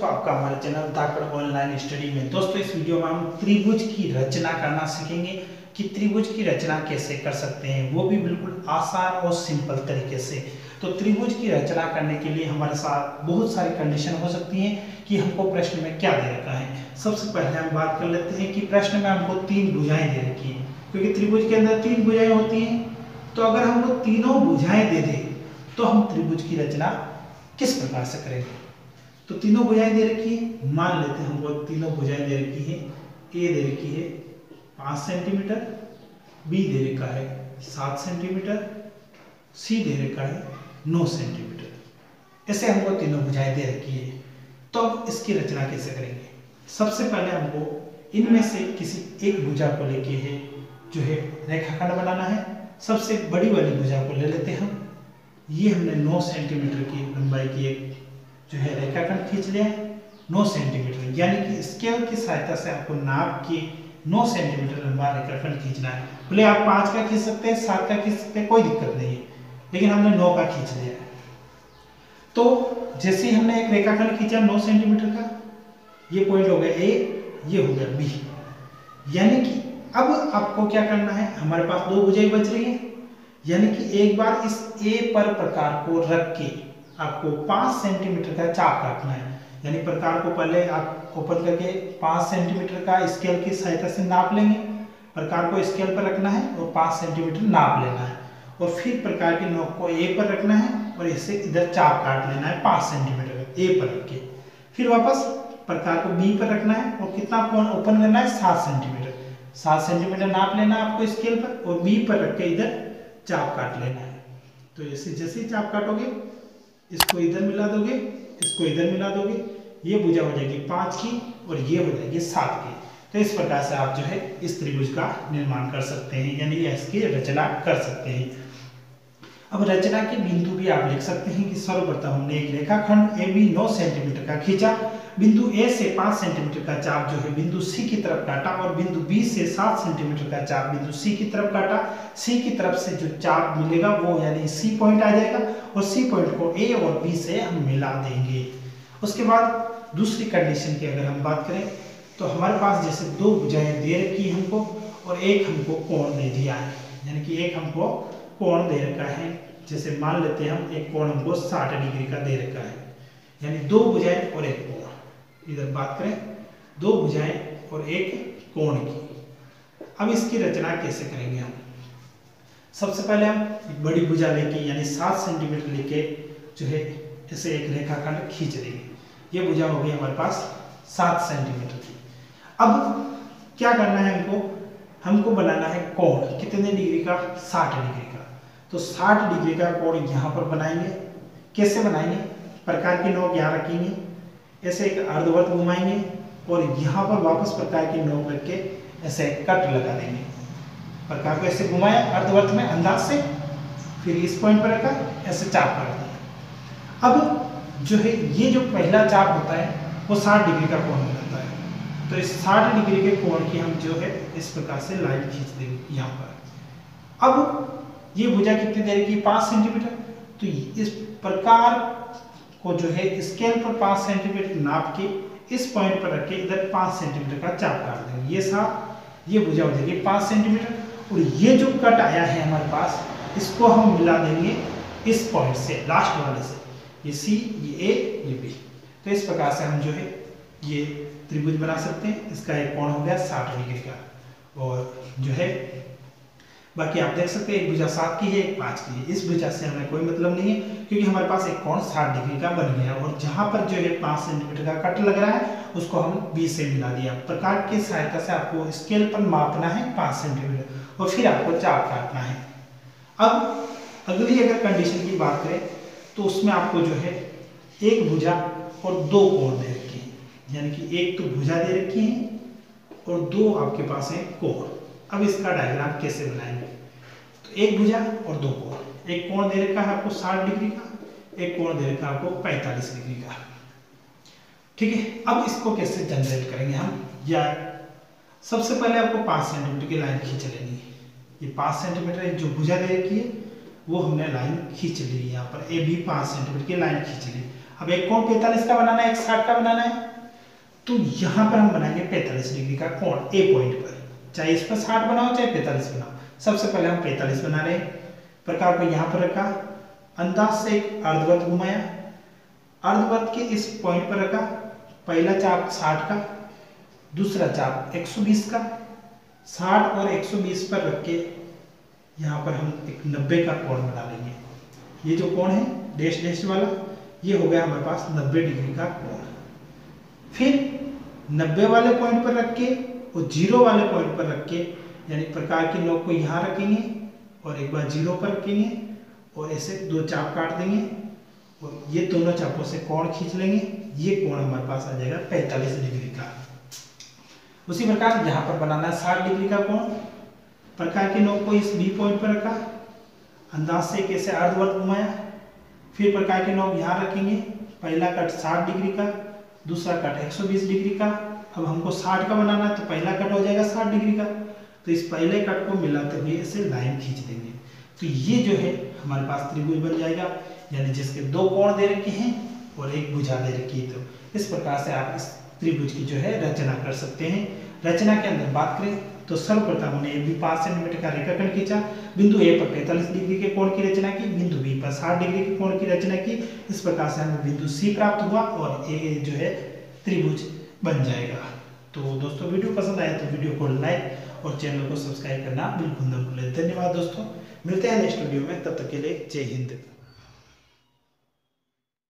तो आपका हमारे चैनल धाकड़ ऑनलाइन स्टडी में। दोस्तों, इस वीडियो में हम त्रिभुज की रचना करना सीखेंगे कि त्रिभुज की रचना कैसे कर सकते हैं, वो भी बिल्कुल आसान और सिंपल तरीके से। तो त्रिभुज की रचना करने के लिए हमारे साथ बहुत सारी कंडीशन हो सकती हैं कि हमको प्रश्न में क्या दे रखा है। सबसे पहले हम बात कर लेते हैं कि प्रश्न में हमको तीन भुजाएँ दे रखी हैं, क्योंकि त्रिभुज के अंदर तीन भुजाएँ होती हैं। तो अगर हमको तीनों भुजाएँ दे दे तो हम त्रिभुज की रचना किस प्रकार से करेंगे? तो तीनों भुजाएँ दे रखी है। मान लेते हैं हमको तीनों भुजाएँ दे रखी है। ए दे रखी है पाँच सेंटीमीटर बी दे रखा है सात सेंटीमीटर सी दे रखा है नौ सेंटीमीटर। ऐसे हमको तीनों भुजाएँ दे रखी है। तो अब इसकी रचना कैसे करेंगे? सबसे पहले हमको इनमें से किसी एक भुजा को लेके है, जो है रेखाखंड बनाना है। सबसे बड़ी वाली भुजा को ले लेते हैं हम। ये हमने 9 सेंटीमीटर की लंबाई की एक जो है रेखाखंड खींच लिया है 9 सेंटीमीटर यानी कि स्केल की सहायता से आपको नाप के 9 सेंटीमीटर लंबा रेखाखंड खींचना है। बोले आप पाँच का खींच सकते हैं, सात का खींच सकते हैं, कोई दिक्कत नहीं है। लेकिन हमने नौ का खींच लिया है। तो जैसे ही हमने एक रेखाखंड खींचा नौ सेंटीमीटर का, ये पॉइंट हो गया ए, ये हो गया बी। यानी कि अब आपको क्या करना है? हमारे पास दो भुजाएँ बच रही है। यानी कि एक बार इस ए पर प्रकार को रख के आपको पाँच सेंटीमीटर का चाप काटना है। यानी प्रकार को पहले आप ओपन करके पाँच सेंटीमीटर का स्केल की सहायता से नाप लेंगे। प्रकार को स्केल पर रखना है और पाँच सेंटीमीटर नाप लेना है। और फिर प्रकार की नोक को ए पर रखना है और इसे इधर चाप काट लेना है पाँच सेंटीमीटर ए पर रख के। फिर वापस प्रकार को बी पर रखना है और कितना कोण ओपन करना है? सात सेंटीमीटर। सात सेंटीमीटर नाप लेना है आपको स्केल पर और बी पर रख के इधर चाप काट लेना है। तो ऐसे जैसे चाप काटोगे इसको इधर मिला दोगे, इसको इधर मिला दोगे, ये भुजा हो जाएगी पाँच की और ये हो जाएगी सात की। तो इस प्रकार से आप जो है इस त्रिभुज का निर्माण कर सकते हैं, यानी इसकी रचना कर सकते हैं। अब रचना के बिंदु भी आप लिख सकते हैं कि सर्वप्रथम हमने एक रेखाखंड ए बी नौ सेंटीमीटर का खींचा बिंदु ए से पाँच सेंटीमीटर का चाप जो है बिंदु सी की तरफ़ काटा और बिंदु बी से सात सेंटीमीटर का चाप बिंदु सी की तरफ़ काटा। सी की तरफ़ से जो चाप मिलेगा वो यानी सी पॉइंट आ जाएगा और सी पॉइंट को ए और बी से हम मिला देंगे। उसके बाद दूसरी कंडीशन की अगर हम बात करें तो हमारे पास जैसे दो भुजाएँ दे रखी है हमको और एक हमको कोण दे दिया है। यानी कि एक हमको कोण दे रखा है। जैसे मान लेते हैं हम, एक कोण हमको साठ डिग्री का दे रखा है। यानी दो भुजाएँ और एक कोण। इधर बात करें, दो भुजाएँ और एक कोण की। अब इसकी रचना कैसे करेंगे हम? सबसे पहले हम एक बड़ी भुजा लेके, यानी सात सेंटीमीटर लेके जो है ऐसे एक रेखाखंड खींच देंगे। ये भुजा हो गई हमारे पास सात सेंटीमीटर की। अब क्या करना है हमको? हमको बनाना है कोण। कितने डिग्री का? साठ डिग्री का। तो 60 डिग्री का कोण यहाँ पर बनाएँगे। कैसे बनाएँगे? प्रकार की नोक यहाँ रखेंगे। ऐसे एक अर्धवर्त घुमाएँगे और यहाँ पर वापस प्रकार की नोक रख के ऐसे कट लगा देंगे। प्रकार को ऐसे घुमाया, अर्धवर्त में अंदाज से, फिर इस पॉइंट पर रखा, ऐसे चाप कर दिया। अब जो है, ये जो पहला चाप होता है, वो 60 डिग्री का कोण बनाता है। तो इस 60 डिग्री के कोण की हम जो है, इस प्रकार से लाइन खींच देंगे यहाँ पर। अब ये भुजा कितनी देर की? पाँच सेंटीमीटर। तो इस प्रकार को जो है स्केल पर पाँच सेंटीमीटर नाप के इस पॉइंट पर रख के इधर पाँच सेंटीमीटर का चाप काट देंगे ये साफ़, ये भुजा हो जाएगी पाँच सेंटीमीटर और ये जो कट आया है हमारे पास, इसको हम मिला देंगे इस पॉइंट से लास्ट वाले से। ये सी ये ए ये बी तो इस प्रकार से हम जो है ये त्रिभुज बना सकते हैं। इसका एक कोण हो गया साठ डिग्री का। और जो है बाकी आप देख सकते हैं, एक भुजा सात की है, एक पाँच की है। इस भुजा से हमें कोई मतलब नहीं है, क्योंकि हमारे पास एक कोण साठ डिग्री का बन गया और जहाँ पर जो है पाँच सेंटीमीटर का कट लग रहा है, उसको हम बीस से मिला दिया। प्रकार की सहायता से आपको स्केल पर मापना है पाँच सेंटीमीटर, और फिर आपको चाप काटना है। अब अगली अगर कंडीशन की बात करें तो उसमें आपको जो है एक भुजा और दो कोण दे रखे हैं। यानी कि एक तो भुजा दे रखी है, और दो आपके पास है कोण। अब इसका डायग्राम कैसे बनाएँगे? तो एक भुजा और दो कोण। एक कोण दे रखा है आपको 60 डिग्री का, एक कोण दे रखा है आपको 45 डिग्री का। ठीक है, अब इसको कैसे जनरेट करेंगे हम? या सबसे पहले आपको पाँच सेंटीमीटर की लाइन खींच लेनी है। ये पाँच सेंटीमीटर जो भुजा दे रखी है, वो हमने लाइन खींच ली यहाँ पर। ए बी पाँच सेंटीमीटर की लाइन खींच ली। अब एक कोण पैंतालीस का बनाना है, एक साठ का बनाना है। तो यहाँ पर हम बनाएँगे पैंतालीस डिग्री का कोण ए पॉइंट पर। चाहे इस पर साठ बनाओ, चाहे पैंतालीस बनाओ। सबसे पहले हम पैंतालीस बना रहे प्रकार को यहाँ पर रखा, अंदाज से एक अर्धवर्त घुमाया अर्धवर्त के इस पॉइंट पर रखा, पहला चाप साठ का, दूसरा चाप 120 का 60 और 120 पर रख के यहाँ पर हम एक 90 का कोण बना लेंगे। ये जो कोण है, डेश डेश वाला, ये हो गया हमारे पास 90 डिग्री का कोण। फिर 90 वाले पॉइंट पर रख के और ज़ीरो वाले पॉइंट पर रख के, यानी प्रकार के नोक को यहाँ रखेंगे और एक बार ज़ीरो पर रखेंगे और ऐसे दो चाप काट देंगे और ये दोनों चापों से कोण खींच लेंगे। ये कोण हमारे पास आ जाएगा 45 डिग्री का। उसी प्रकार यहाँ पर बनाना है 60 डिग्री का कोण। प्रकार के नोक को इस बी पॉइंट पर रखा। अंदाज से कैसे अर्धवर्त घुमाया? फिर प्रकार के नोक यहाँ रखेंगे। पहला कट 60 डिग्री का, दूसरा कट 120 डिग्री का अब हमको 60 का बनाना है तो पहला कट हो जाएगा 60 डिग्री का। तो इस पहले कट को मिलाते हुए ऐसे लाइन खींच देंगे। तो ये जो है, हमारे पास त्रिभुज बन जाएगा। यानी जिसके दो कोण दे रखे हैं और एक भुजा दे रखी है। तो इस प्रकार से आप इस त्रिभुज की जो है रचना कर सकते हैं। रचना के अंदर बात करें तो सर्वप्रथम हमने भी पाँच सेंटीमीटर का रेखाखंड खींचा। बिंदु ए पर पैंतालीस डिग्री के कोण की रचना की। बिंदु बी पर साठ डिग्री के कोण की रचना की। इस प्रकार से हमें बिंदु सी प्राप्त हुआ और ए जो है त्रिभुज बन जाएगा। तो दोस्तों, वीडियो पसंद आए तो वीडियो को लाइक और चैनल को सब्सक्राइब करना बिल्कुल न भूलें। धन्यवाद दोस्तों। मिलते हैं नेक्स्ट वीडियो में। तब तक के लिए जय हिंद।